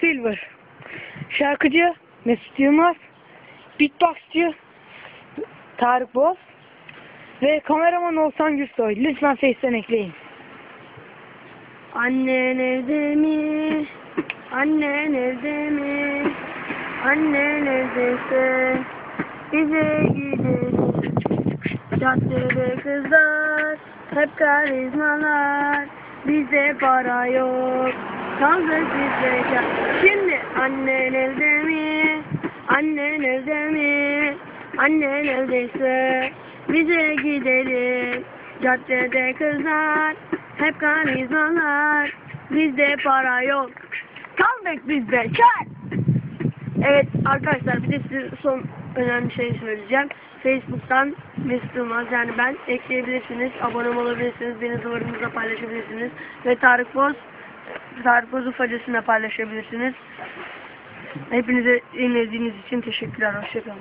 Silver. Şarkıcı Mesut Yılmaz. Beatboxçı Tarık Boz. Ve kameraman Oğuzhan Gürsoy. Lütfen sesten ekleyin. Annen evde mi? Annen evde mi? Annen evdeyse bize gidelim. Caddede kızlar, hep karizmalar. Bizde para yok, kaldık biz bekar. Şimdi annen evde mi? Annen evde mi? Annen evdeyse bize gidelim. Caddede kızlar, hep karizmalar. Bizde para yok, kaldık biz bekar. Evet arkadaşlar bir de size son önemli şey söyleyeceğim. Facebook'tan Mesut Yılmaz yani ben ekleyebilirsiniz. Abone olabilirsiniz. Beni duvarınızda paylaşabilirsiniz. Ve Tarık Boz Tarık Boz ufacasına paylaşabilirsiniz. Hepinize dinlediğiniz için teşekkürler. Hoşçakalın.